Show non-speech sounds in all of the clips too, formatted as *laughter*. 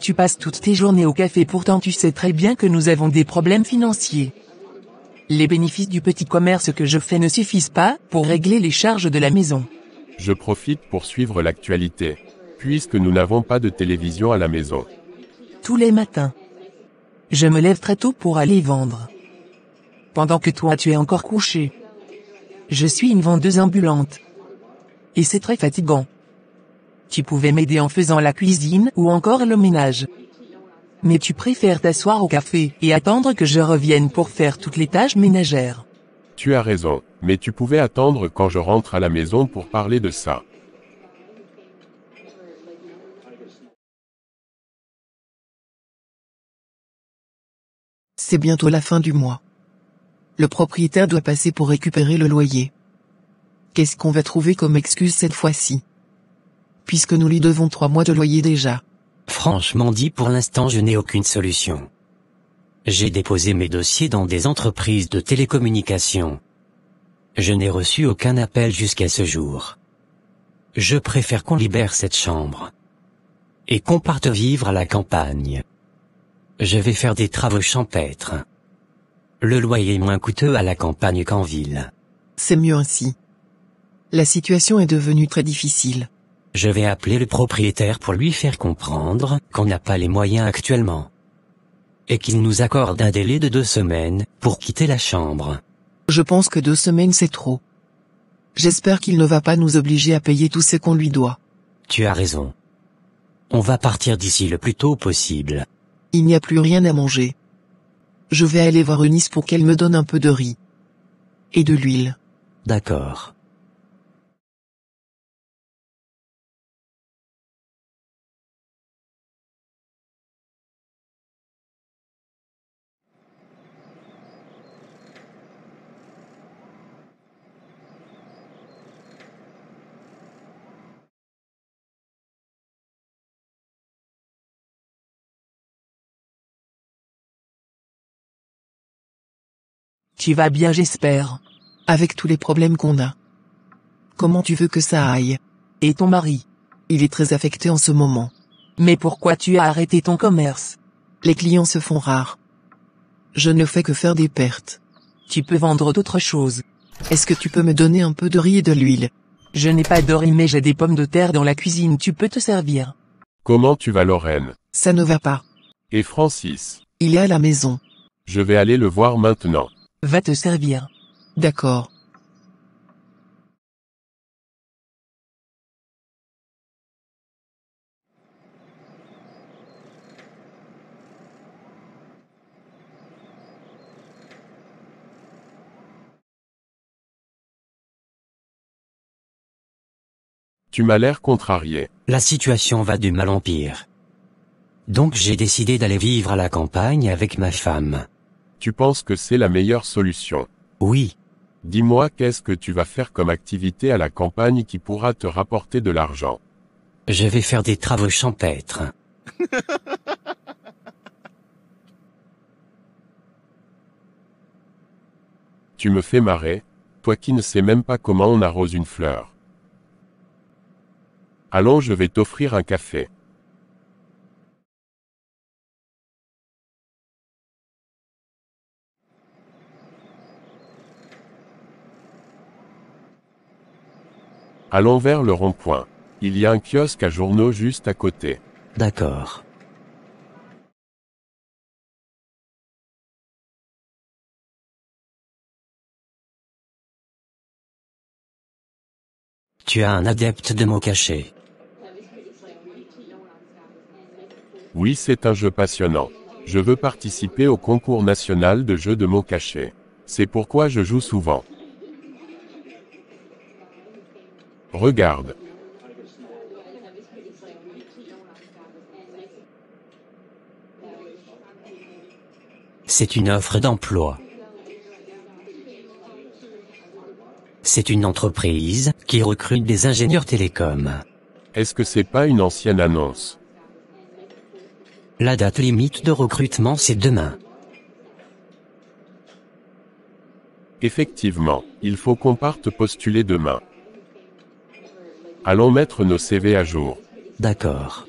Tu passes toutes tes journées au café pourtant tu sais très bien que nous avons des problèmes financiers. Les bénéfices du petit commerce que je fais ne suffisent pas pour régler les charges de la maison. Je profite pour suivre l'actualité, puisque nous n'avons pas de télévision à la maison. Tous les matins. Je me lève très tôt pour aller vendre. Pendant que toi tu es encore couché. Je suis une vendeuse ambulante. Et c'est très fatigant. Tu pouvais m'aider en faisant la cuisine ou encore le ménage. Mais tu préfères t'asseoir au café et attendre que je revienne pour faire toutes les tâches ménagères. Tu as raison, mais tu pouvais attendre quand je rentre à la maison pour parler de ça. C'est bientôt la fin du mois. Le propriétaire doit passer pour récupérer le loyer. Qu'est-ce qu'on va trouver comme excuse cette fois-ci? Puisque nous lui devons trois mois de loyer déjà. Franchement dit pour l'instant je n'ai aucune solution. J'ai déposé mes dossiers dans des entreprises de télécommunications. Je n'ai reçu aucun appel jusqu'à ce jour. Je préfère qu'on libère cette chambre. Et qu'on parte vivre à la campagne. Je vais faire des travaux champêtres. Le loyer est moins coûteux à la campagne qu'en ville. C'est mieux ainsi. La situation est devenue très difficile. Je vais appeler le propriétaire pour lui faire comprendre qu'on n'a pas les moyens actuellement. Et qu'il nous accorde un délai de deux semaines pour quitter la chambre. Je pense que deux semaines c'est trop. J'espère qu'il ne va pas nous obliger à payer tout ce qu'on lui doit. Tu as raison. On va partir d'ici le plus tôt possible. Il n'y a plus rien à manger. Je vais aller voir Eunice pour qu'elle me donne un peu de riz. Et de l'huile. D'accord. Tu vas bien j'espère. Avec tous les problèmes qu'on a. Comment tu veux que ça aille? Et ton mari? Il est très affecté en ce moment. Mais pourquoi tu as arrêté ton commerce? Les clients se font rares. Je ne fais que faire des pertes. Tu peux vendre d'autres choses. Est-ce que tu peux me donner un peu de riz et de l'huile? Je n'ai pas de riz mais j'ai des pommes de terre dans la cuisine tu peux te servir. Comment tu vas Lorraine? Ça ne va pas. Et Francis? Il est à la maison. Je vais aller le voir maintenant. Va te servir. D'accord. Tu m'as l'air contrarié. La situation va du mal en pire. Donc j'ai décidé d'aller vivre à la campagne avec ma femme. Tu penses que c'est la meilleure solution Oui, Dis-moi qu'est-ce que tu vas faire comme activité à la campagne qui pourra te rapporter de l'argent? Je vais faire des travaux champêtres. *laughs* Tu me fais marrer, toi qui ne sais même pas comment on arrose une fleur. Allons, je vais t'offrir un café. Allons vers le rond-point. Il y a un kiosque à journaux juste à côté. D'accord. Tu as un adepte de mots cachés. Oui, c'est un jeu passionnant. Je veux participer au concours national de jeux de mots cachés. C'est pourquoi je joue souvent. Regarde. C'est une offre d'emploi. C'est une entreprise qui recrute des ingénieurs télécoms. Est-ce que c'est pas une ancienne annonce? La date limite de recrutement c'est demain. Effectivement, il faut qu'on parte postuler demain. Allons mettre nos CV à jour. D'accord.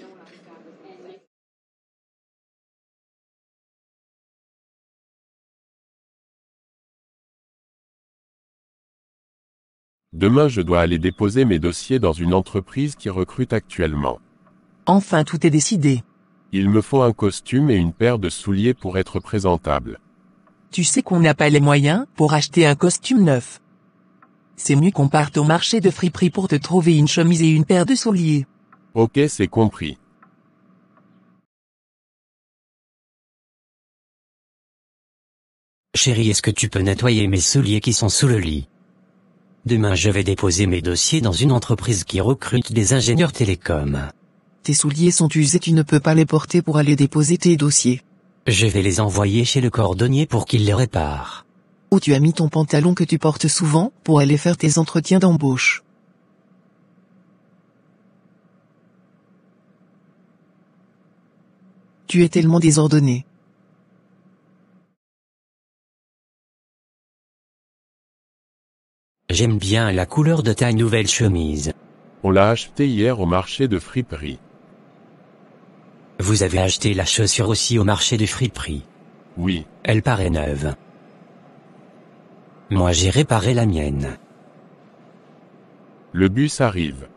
Demain, je dois aller déposer mes dossiers dans une entreprise qui recrute actuellement. Enfin, tout est décidé. Il me faut un costume et une paire de souliers pour être présentable. Tu sais qu'on n'a pas les moyens pour acheter un costume neuf. C'est mieux qu'on parte au marché de friperie pour te trouver une chemise et une paire de souliers. Ok c'est compris. Chérie, est-ce que tu peux nettoyer mes souliers qui sont sous le lit? Demain je vais déposer mes dossiers dans une entreprise qui recrute des ingénieurs télécoms. Tes souliers sont usés, tu ne peux pas les porter pour aller déposer tes dossiers. Je vais les envoyer chez le cordonnier pour qu'il les répare. Où tu as mis ton pantalon que tu portes souvent pour aller faire tes entretiens d'embauche. Tu es tellement désordonné. J'aime bien la couleur de ta nouvelle chemise. On l'a acheté hier au marché de friperie. Vous avez acheté la chaussure aussi au marché de friperie. Oui, Elle paraît neuve. Moi j'ai réparé la mienne. le bus arrive.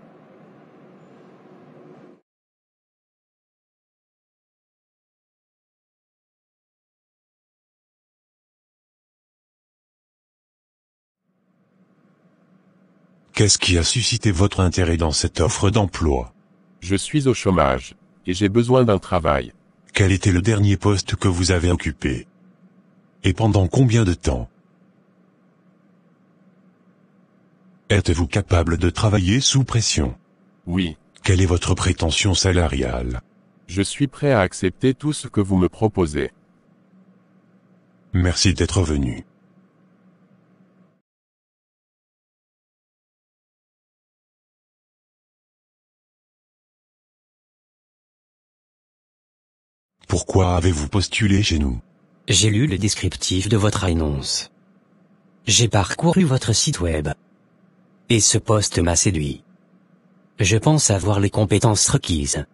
Qu'est-ce qui a suscité votre intérêt dans cette offre d'emploi? Je suis au chômage. Et j'ai besoin d'un travail. Quel était le dernier poste que vous avez occupé? Et pendant combien de temps? Êtes-vous capable de travailler sous pression? Oui, Quelle est votre prétention salariale? Je suis prêt à accepter tout ce que vous me proposez. Merci d'être venu. Pourquoi avez-vous postulé chez nous? J'ai lu le descriptif de votre annonce. J'ai parcouru votre site web. Et ce poste m'a séduit. Je pense avoir les compétences requises.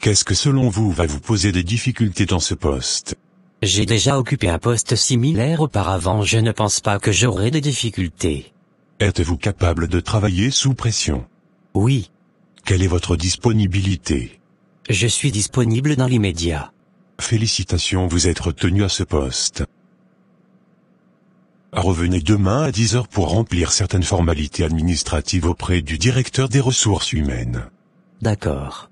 Qu'est-ce que selon vous va vous poser des difficultés dans ce poste? J'ai déjà occupé un poste similaire auparavant, je ne pense pas que j'aurai des difficultés. Êtes-vous capable de travailler sous pression? Oui, Quelle est votre disponibilité? Je suis disponible dans l'immédiat. Félicitations, vous êtes retenu à ce poste. Revenez demain à 10h pour remplir certaines formalités administratives auprès du directeur des ressources humaines. D'accord.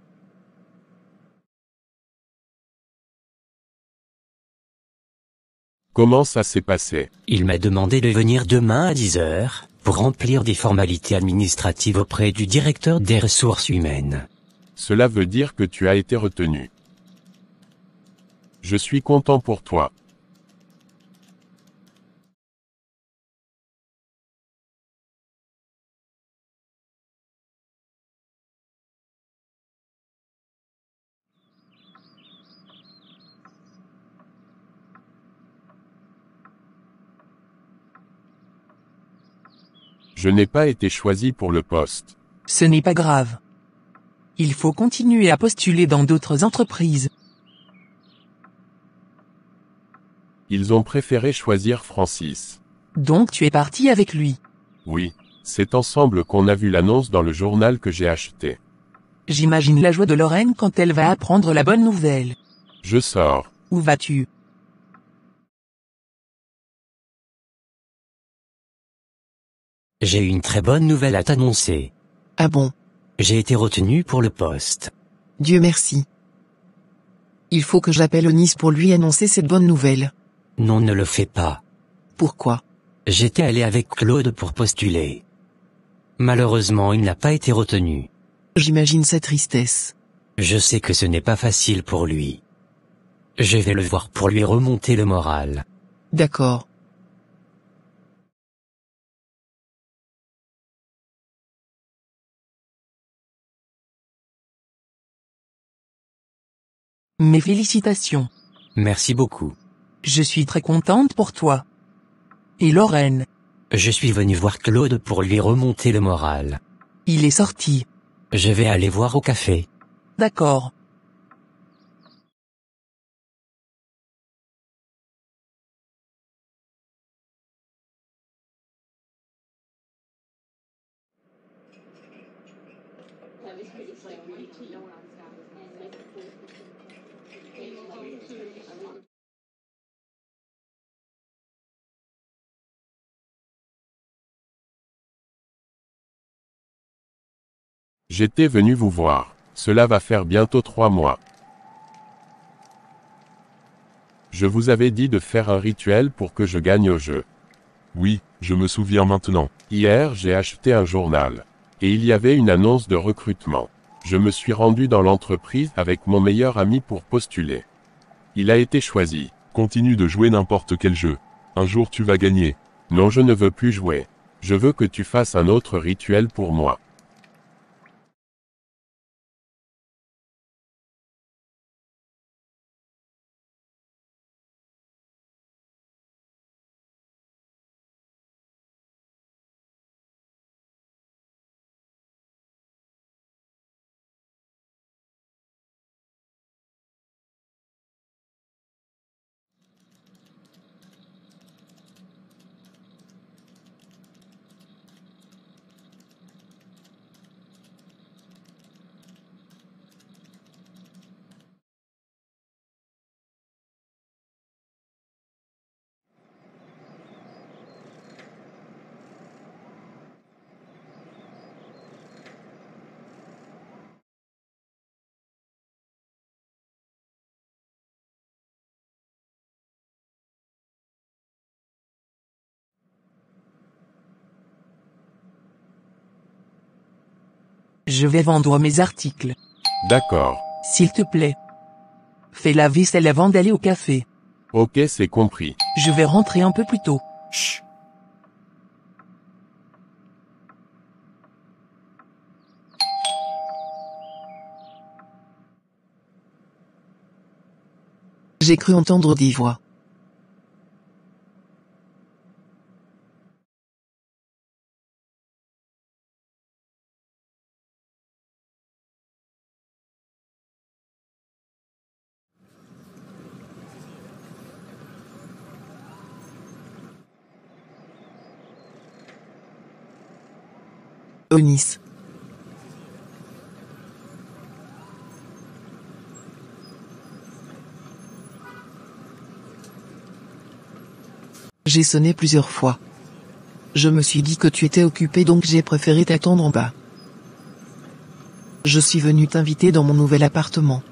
Comment ça s'est passé? Il m'a demandé de venir demain à 10 heures, pour remplir des formalités administratives auprès du directeur des ressources humaines. Cela veut dire que tu as été retenu. Je suis content pour toi. Je n'ai pas été choisi pour le poste. Ce n'est pas grave. Il faut continuer à postuler dans d'autres entreprises. Ils ont préféré choisir Francis. Donc tu es parti avec lui. Oui, c'est ensemble qu'on a vu l'annonce dans le journal que j'ai acheté. J'imagine la joie de Lorraine quand elle va apprendre la bonne nouvelle. Je sors. Où vas-tu? J'ai une très bonne nouvelle à t'annoncer. Ah bon? J'ai été retenu pour le poste. Dieu merci. Il faut que j'appelle Nice pour lui annoncer cette bonne nouvelle. Non, ne le fais pas. Pourquoi? J'étais allé avec Claude pour postuler. Malheureusement, il n'a pas été retenu. J'imagine sa tristesse. Je sais que ce n'est pas facile pour lui. Je vais le voir pour lui remonter le moral. D'accord. Mes félicitations. Merci beaucoup. Je suis très contente pour toi. Et Lorraine, Je suis venu voir Claude pour lui remonter le moral. il est sorti. Je vais aller voir au café. D'accord. J'étais venu vous voir. Cela va faire bientôt trois mois. Je vous avais dit de faire un rituel pour que je gagne au jeu. Oui, je me souviens maintenant. Hier j'ai acheté un journal. Et il y avait une annonce de recrutement. Je me suis rendu dans l'entreprise avec mon meilleur ami pour postuler. Il a été choisi. Continue de jouer n'importe quel jeu. Un jour tu vas gagner. Non je ne veux plus jouer. Je veux que tu fasses un autre rituel pour moi. Je vais vendre mes articles. D'accord. S'il te plaît. Fais la vaisselle avant d'aller au café. Ok c'est compris. Je vais rentrer un peu plus tôt. Chut. J'ai cru entendre des voix. J'ai sonné plusieurs fois. Je me suis dit que tu étais occupé donc j'ai préféré t'attendre en bas. Je suis venu t'inviter dans mon nouvel appartement.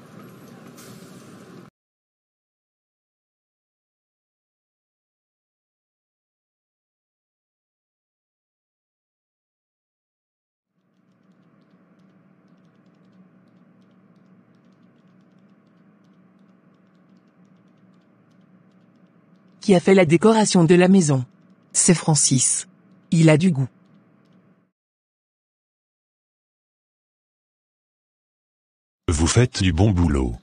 Qui a fait la décoration de la maison C'est Francis. Il a du goût. Vous faites du bon boulot.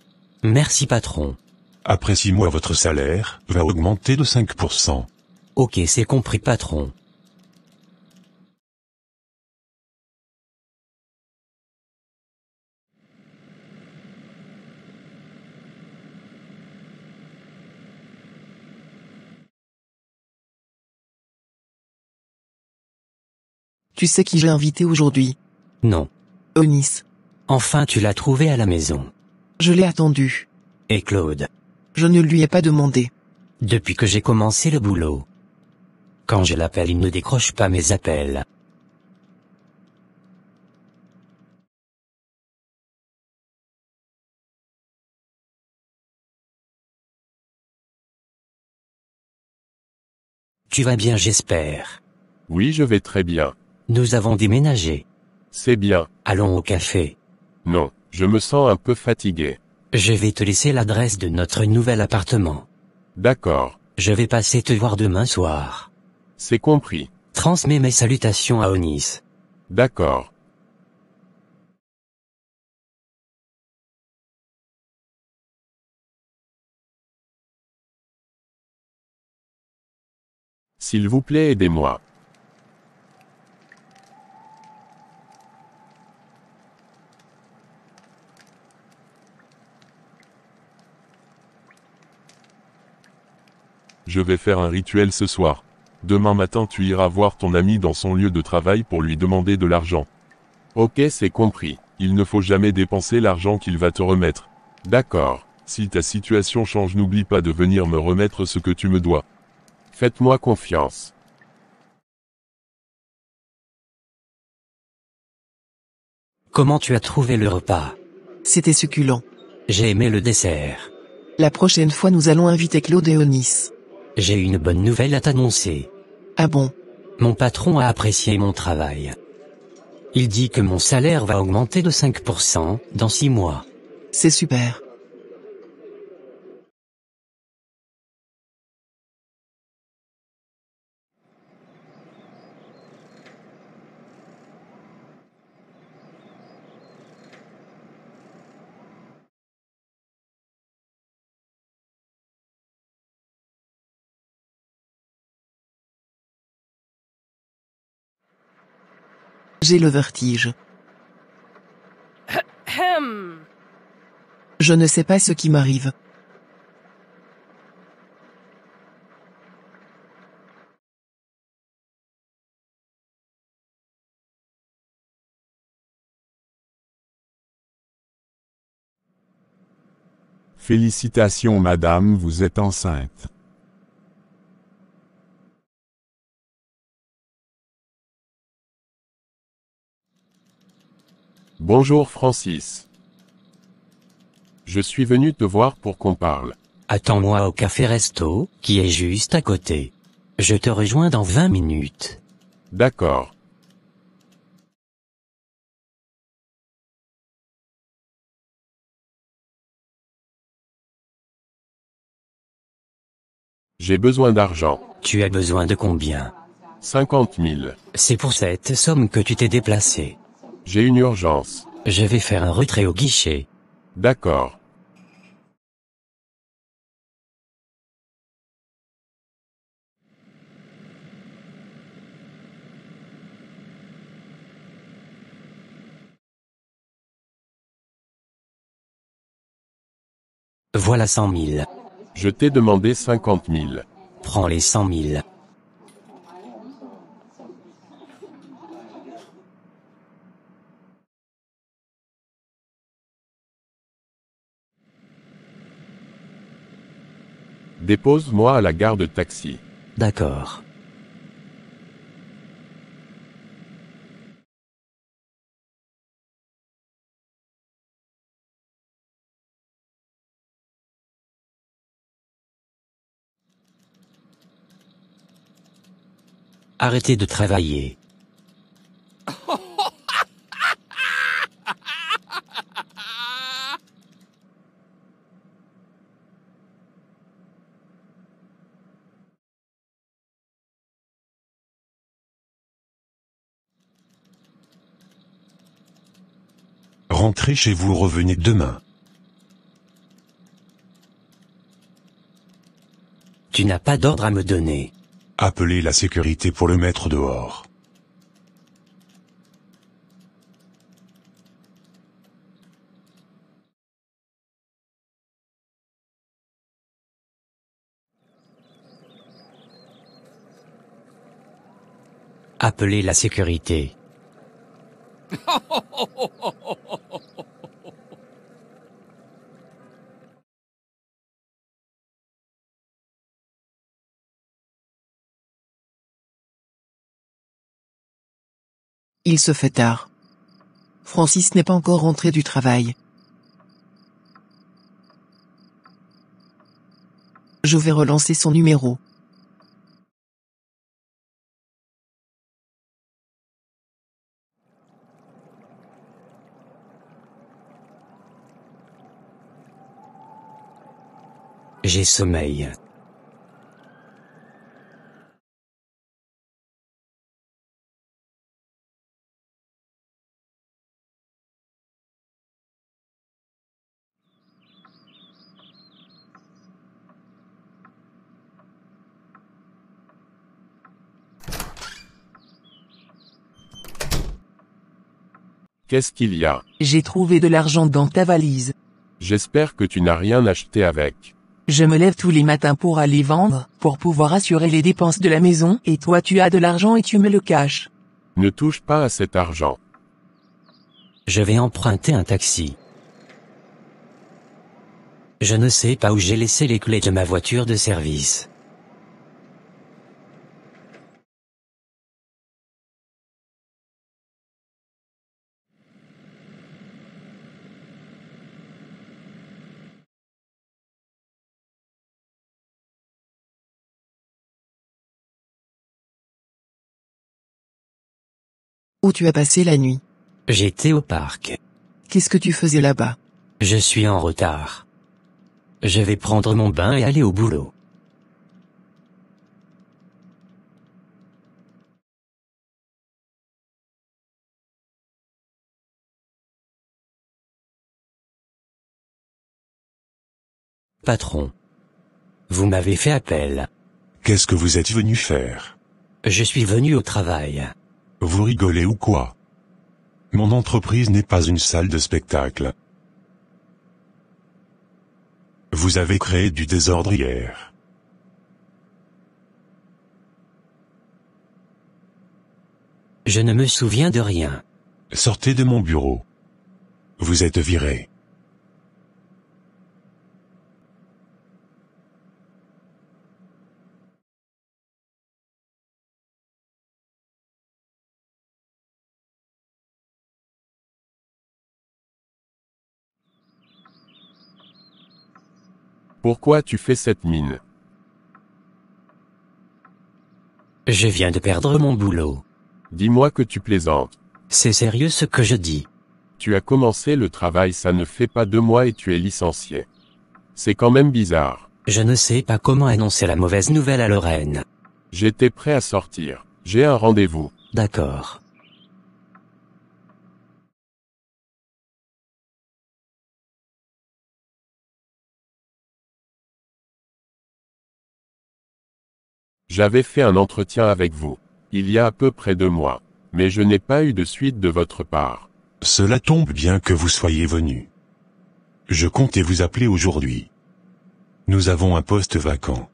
Merci patron. Après six mois votre salaire va augmenter de 5%. Ok c'est compris patron. Tu sais qui j'ai invité aujourd'hui? Non. Onis. Enfin tu l'as trouvé à la maison. Je l'ai attendu. Et Claude. Je ne lui ai pas demandé. Depuis que j'ai commencé le boulot. Quand je l'appelle il ne décroche pas mes appels. Tu vas bien j'espère. Oui je vais très bien. Nous avons déménagé. C'est bien. Allons au café. Non, je me sens un peu fatigué. Je vais te laisser l'adresse de notre nouvel appartement. D'accord. Je vais passer te voir demain soir. C'est compris. Transmets mes salutations à Onis. D'accord. S'il vous plaît aidez-moi. Je vais faire un rituel ce soir. Demain matin tu iras voir ton ami dans son lieu de travail pour lui demander de l'argent. Ok c'est compris. Il ne faut jamais dépenser l'argent qu'il va te remettre. D'accord. Si ta situation change n'oublie pas de venir me remettre ce que tu me dois. Faites-moi confiance. Comment tu as trouvé le repas? C'était succulent. J'ai aimé le dessert. La prochaine fois nous allons inviter Claude et Onis. J'ai une bonne nouvelle à t'annoncer. Ah bon? Mon patron a apprécié mon travail. Il dit que mon salaire va augmenter de 5% dans 6 mois. C'est super. J'ai le vertige. Je ne sais pas ce qui m'arrive. Félicitations madame, vous êtes enceinte. Bonjour Francis. Je suis venu te voir pour qu'on parle. Attends-moi au café resto, qui est juste à côté. Je te rejoins dans 20 minutes. D'accord. J'ai besoin d'argent. Tu as besoin de combien? 50 000. C'est pour cette somme que tu t'es déplacé. J'ai une urgence. Je vais faire un retrait au guichet. D'accord. Voilà 100 000. Je t'ai demandé 50 000. Prends les 100 000. Dépose-moi à la gare de taxi. D'accord. Arrêtez de travailler. Rentrez chez vous, revenez demain. Tu n'as pas d'ordre à me donner. Appelez la sécurité pour le mettre dehors. Appelez la sécurité. *laughs* Il se fait tard. Francis n'est pas encore rentré du travail. Je vais relancer son numéro. J'ai sommeil. Qu'est-ce qu'il y a? J'ai trouvé de l'argent dans ta valise. J'espère que tu n'as rien acheté avec. Je me lève tous les matins pour aller vendre, pour pouvoir assurer les dépenses de la maison, et toi tu as de l'argent et tu me le caches. Ne touche pas à cet argent. Je vais emprunter un taxi. Je ne sais pas où j'ai laissé les clés de ma voiture de service. Où tu as passé la nuit J'étais au parc. Qu'est-ce que tu faisais là-bas? Je suis en retard. Je vais prendre mon bain et aller au boulot. Patron. Vous m'avez fait appel. Qu'est-ce que vous êtes venu faire? Je suis venu au travail. Vous rigolez ou quoi? Mon entreprise n'est pas une salle de spectacle. Vous avez créé du désordre hier. Je ne me souviens de rien. Sortez de mon bureau. Vous êtes viré. Pourquoi tu fais cette mine? Je viens de perdre mon boulot. Dis-moi que tu plaisantes. C'est sérieux ce que je dis. Tu as commencé le travail ça ne fait pas deux mois et tu es licencié. C'est quand même bizarre. Je ne sais pas comment annoncer la mauvaise nouvelle à Lorraine. J'étais prêt à sortir. J'ai un rendez-vous. D'accord. J'avais fait un entretien avec vous. Il y a à peu près deux mois. Mais je n'ai pas eu de suite de votre part. Cela tombe bien que vous soyez venu. Je comptais vous appeler aujourd'hui. Nous avons un poste vacant.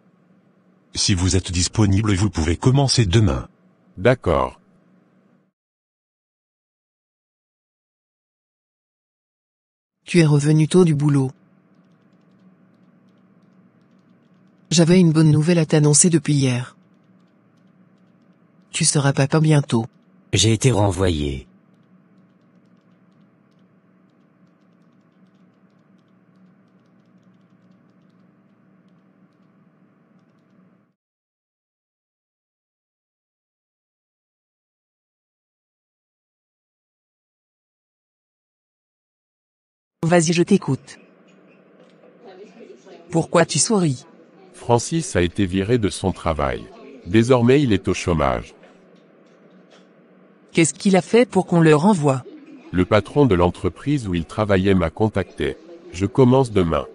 Si vous êtes disponible, vous pouvez commencer demain. D'accord. Tu es revenu tôt du boulot. J'avais une bonne nouvelle à t'annoncer depuis hier. Tu seras papa bientôt. J'ai été renvoyé. Vas-y, je t'écoute. Pourquoi tu souris? Francis a été viré de son travail. Désormais il est au chômage. Qu'est-ce qu'il a fait pour qu'on le renvoie? Le patron de l'entreprise où il travaillait m'a contacté. Je commence demain.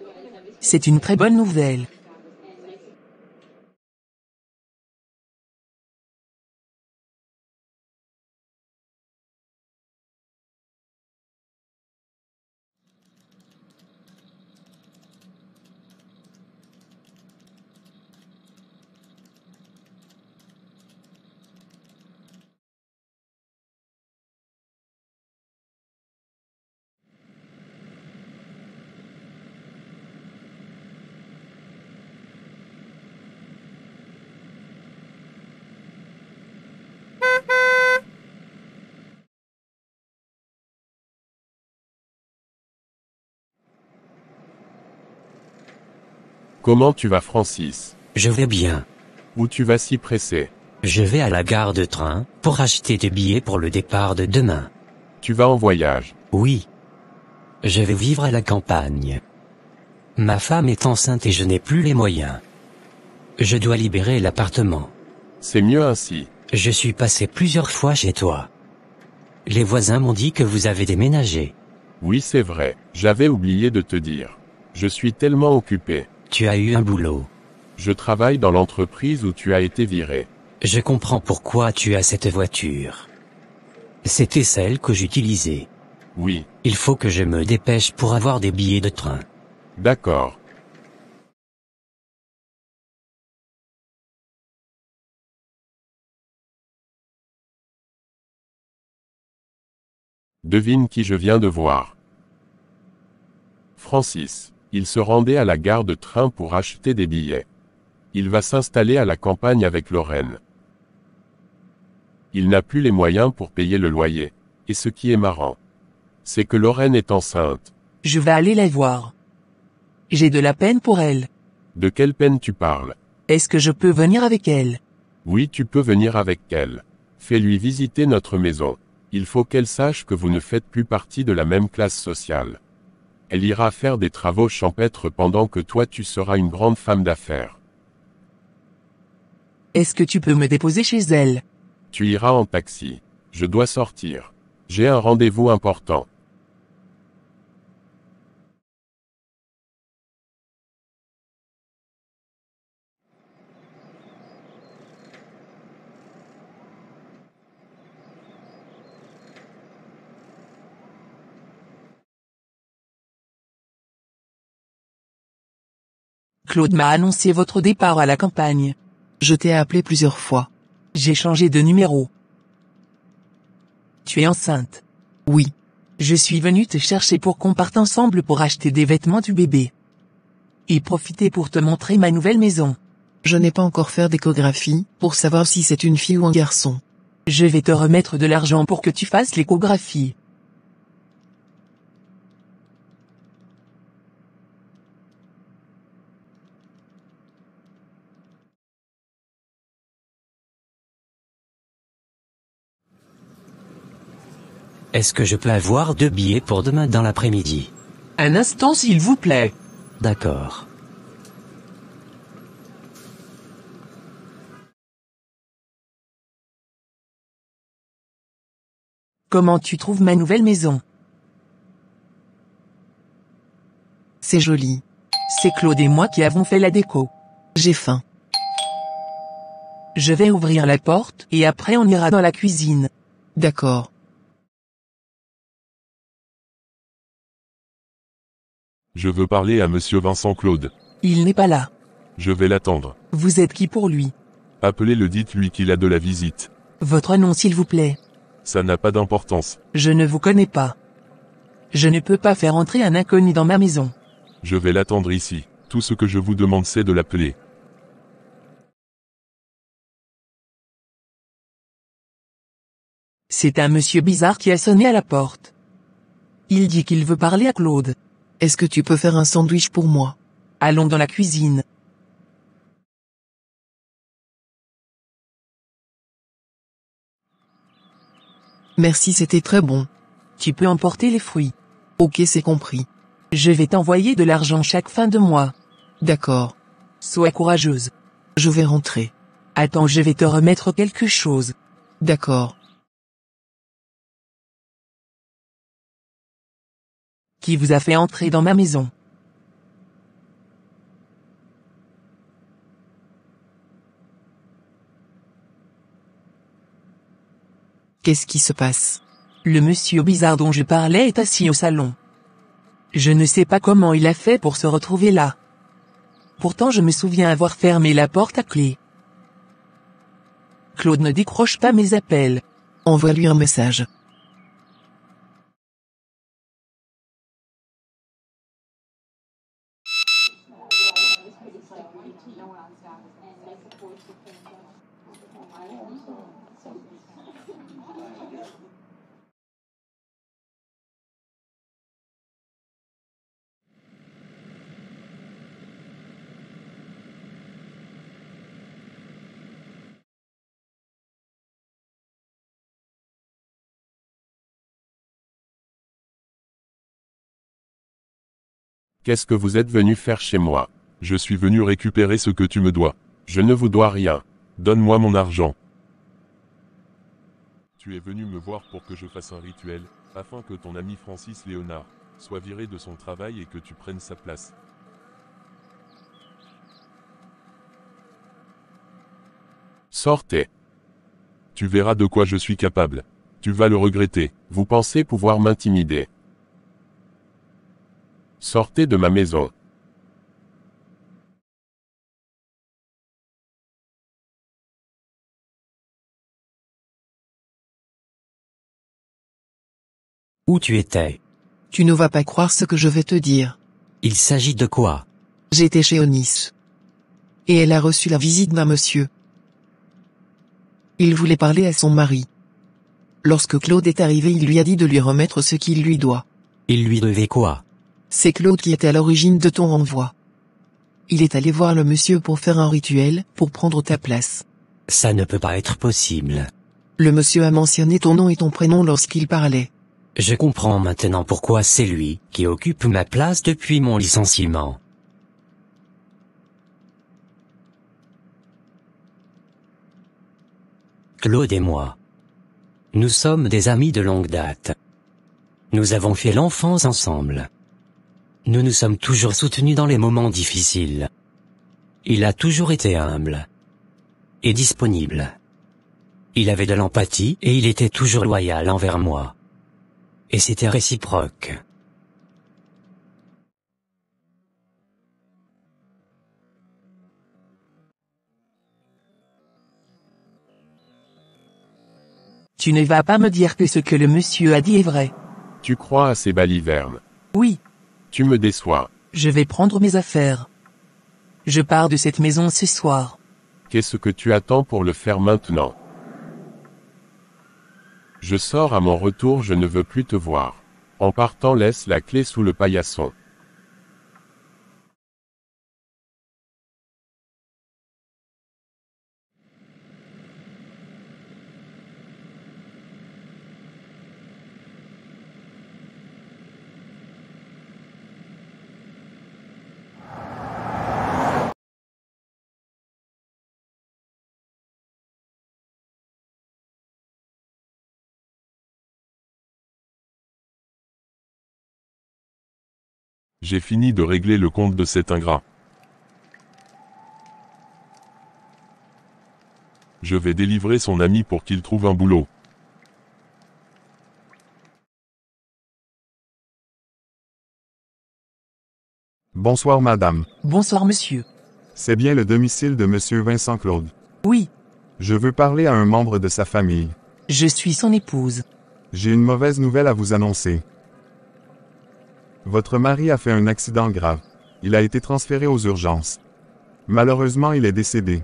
C'est une très bonne nouvelle. Comment tu vas Francis? Je vais bien. Où tu vas si pressé Je vais à la gare de train pour acheter des billets pour le départ de demain. Tu vas en voyage? Oui. Je vais vivre à la campagne. Ma femme est enceinte et je n'ai plus les moyens. Je dois libérer l'appartement. C'est mieux ainsi. Je suis passé plusieurs fois chez toi. Les voisins m'ont dit que vous avez déménagé. Oui c'est vrai, j'avais oublié de te dire. Je suis tellement occupé. Tu as eu un boulot. Je travaille dans l'entreprise où tu as été viré. Je comprends pourquoi tu as cette voiture. C'était celle que j'utilisais. Oui, Il faut que je me dépêche pour avoir des billets de train. d'accord. Devine qui je viens de voir. Francis. Il se rendait à la gare de train pour acheter des billets. Il va s'installer à la campagne avec Lorraine. Il n'a plus les moyens pour payer le loyer. Et ce qui est marrant, c'est que Lorraine est enceinte. Je vais aller la voir. J'ai de la peine pour elle. De quelle peine tu parles? Est-ce que je peux venir avec elle? Oui, tu peux venir avec elle. Fais-lui visiter notre maison. Il faut qu'elle sache que vous ne faites plus partie de la même classe sociale. Elle ira faire des travaux champêtres pendant que toi tu seras une grande femme d'affaires. Est-ce que tu peux me déposer chez elle? Tu iras en taxi. Je dois sortir. J'ai un rendez-vous important. Claude m'a annoncé votre départ à la campagne. Je t'ai appelé plusieurs fois. J'ai changé de numéro. Tu es enceinte. Oui. Je suis venu te chercher pour qu'on parte ensemble pour acheter des vêtements du bébé. Et profiter pour te montrer ma nouvelle maison. Je n'ai pas encore fait d'échographie, pour savoir si c'est une fille ou un garçon. Je vais te remettre de l'argent pour que tu fasses l'échographie. Est-ce que je peux avoir deux billets pour demain dans l'après-midi? Un instant s'il vous plaît. D'accord. Comment tu trouves ma nouvelle maison? C'est joli. C'est Claude et moi qui avons fait la déco. J'ai faim. Je vais ouvrir la porte et après on ira dans la cuisine. D'accord. Je veux parler à monsieur Vincent Claude. Il n'est pas là. Je vais l'attendre. Vous êtes qui pour lui? Appelez-le dites-lui qu'il a de la visite. Votre nom s'il vous plaît. Ça n'a pas d'importance. Je ne vous connais pas. Je ne peux pas faire entrer un inconnu dans ma maison. Je vais l'attendre ici. Tout ce que je vous demande c'est de l'appeler. C'est un monsieur bizarre qui a sonné à la porte. Il dit qu'il veut parler à Claude. Est-ce que tu peux faire un sandwich pour moi? Allons dans la cuisine. Merci c'était très bon. Tu peux emporter les fruits. Ok c'est compris. Je vais t'envoyer de l'argent chaque fin de mois. D'accord. Sois courageuse. Je vais rentrer. Attends je vais te remettre quelque chose. D'accord. Qui vous a fait entrer dans ma maison Qu'est-ce qui se passe? Le monsieur bizarre dont je parlais est assis au salon. Je ne sais pas comment il a fait pour se retrouver là. Pourtant je me souviens avoir fermé la porte à clé. Claude ne décroche pas mes appels. Envoie-lui un message. Qu'est-ce que vous êtes venu faire chez moi? Je suis venu récupérer ce que tu me dois. Je ne vous dois rien. Donne-moi mon argent. Tu es venu me voir pour que je fasse un rituel, afin que ton ami Francis Léonard soit viré de son travail et que tu prennes sa place. Sortez. Tu verras de quoi je suis capable. Tu vas le regretter. Vous pensez pouvoir m'intimider. Sortez de ma maison. Où tu étais? Tu ne vas pas croire ce que je vais te dire. Il s'agit de quoi? J'étais chez Onis. Et elle a reçu la visite d'un monsieur. Il voulait parler à son mari. Lorsque Claude est arrivé il lui a dit de lui remettre ce qu'il lui doit. Il lui devait quoi? C'est Claude qui était à l'origine de ton renvoi. Il est allé voir le monsieur pour faire un rituel, pour prendre ta place. Ça ne peut pas être possible. Le monsieur a mentionné ton nom et ton prénom lorsqu'il parlait. Je comprends maintenant pourquoi c'est lui qui occupe ma place depuis mon licenciement. Claude et moi. Nous sommes des amis de longue date. Nous avons fait l'enfance ensemble. Nous nous sommes toujours soutenus dans les moments difficiles. Il a toujours été humble. Et disponible. Il avait de l'empathie et il était toujours loyal envers moi. Et c'était réciproque. Tu ne vas pas me dire que ce que le monsieur a dit est vrai. Tu crois à ces balivernes? Oui, Tu me déçois. je vais prendre mes affaires. Je pars de cette maison ce soir. Qu'est-ce que tu attends pour le faire maintenant? Je sors à mon retour, je ne veux plus te voir. En partant, laisse la clé sous le paillasson. J'ai fini de régler le compte de cet ingrat. Je vais délivrer son ami pour qu'il trouve un boulot. Bonsoir madame. Bonsoir monsieur. C'est bien le domicile de monsieur Vincent Claude. Oui, Je veux parler à un membre de sa famille. je suis son épouse. J'ai une mauvaise nouvelle à vous annoncer. Votre mari a fait un accident grave. Il a été transféré aux urgences. Malheureusement, il est décédé.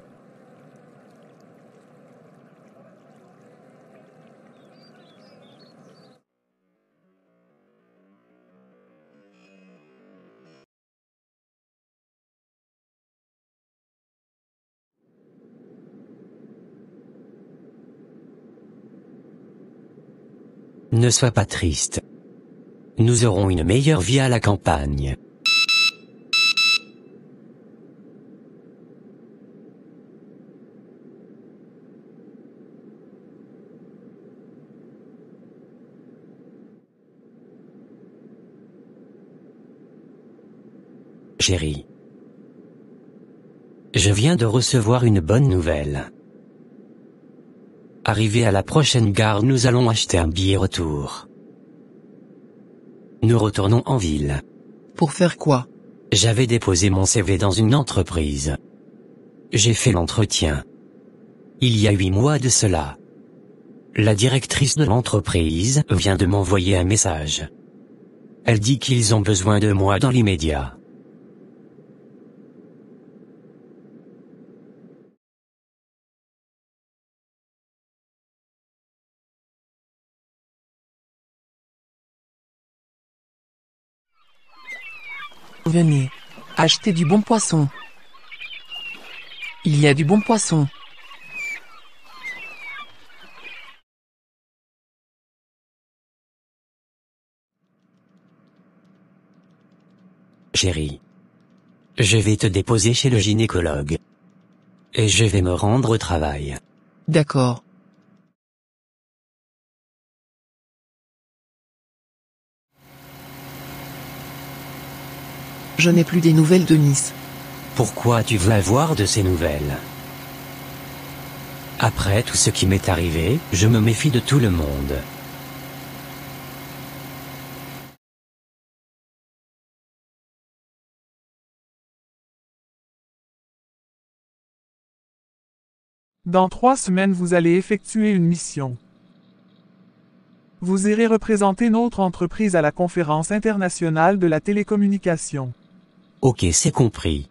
Ne sois pas triste. Nous aurons une meilleure vie à la campagne. Chérie. Je viens de recevoir une bonne nouvelle. Arrivé à la prochaine gare, nous allons acheter un billet retour. Nous retournons en ville. Pour faire quoi? J'avais déposé mon CV dans une entreprise. J'ai fait l'entretien. Il y a huit mois de cela. La directrice de l'entreprise vient de m'envoyer un message. Elle dit qu'ils ont besoin de moi dans l'immédiat. Venez. Achetez du bon poisson. Il y a du bon poisson. Chérie. Je vais te déposer chez le gynécologue. Et je vais me rendre au travail. D'accord. Je n'ai plus des nouvelles de Nice. Pourquoi tu veux avoir de ces nouvelles? Après tout ce qui m'est arrivé, je me méfie de tout le monde. Dans trois semaines vous allez effectuer une mission. Vous irez représenter notre entreprise à la conférence internationale de la télécommunication. Ok c'est compris.